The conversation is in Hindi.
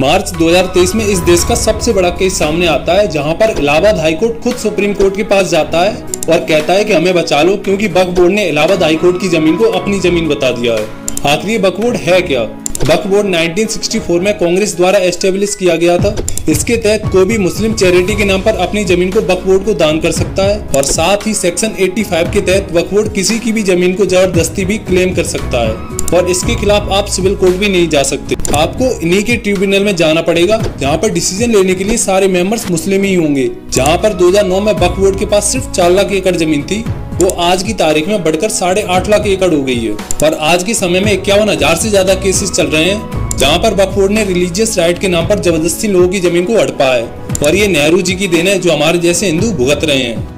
मार्च 2023 में इस देश का सबसे बड़ा केस सामने आता है, जहाँ पर इलाहाबाद हाईकोर्ट खुद सुप्रीम कोर्ट के पास जाता है और कहता है कि हमें बचा लो, क्योंकि वक्फ बोर्ड ने इलाहाबाद हाईकोर्ट की ज़मीन को अपनी ज़मीन बता दिया है। आखिर ये वक्फ बोर्ड है क्या? वक्फ बोर्ड 1964 में कांग्रेस द्वारा एस्टेब्लिश किया गया था। इसके तहत कोई भी मुस्लिम चैरिटी के नाम पर अपनी ज़मीन को वक्फ बोर्ड को दान कर सकता है और साथ ही सेक्शन 85 के तहत वक्फ बोर्ड किसी की भी ज़मीन को ज़बरदस्ती भी क्लेम कर सकता है। और इसके खिलाफ आप सिविल कोर्ट भी नहीं जा सकते। आपको इन्हीं के ट्रिब्यूनल में जाना पड़ेगा, जहाँ पर डिसीज़न लेने के लिए सारे मेंबर्स मुस्लिम ही होंगे। जहाँ पर 2009 में वक्फ बोर्ड के पास सिर्फ़ चार लाख एकड़ ज़मीन थी, वो आज की तारीख में बढ़कर साढ़े आठ लाख एकड़ हो गई है। और आज के समय में इक्यावन हज़ार से ज़्यादा केसेस चल रहे हैं, जहाँ पर वक्फ बोर्ड ने रिलीजियस राइट के नाम पर ज़बरदस्ती लोगों की ज़मीन को हड़पा है। और ये नेहरू जी की देन है, जो हमारे जैसे हिंदू भुगत रहे हैं।